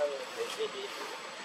那个美食节。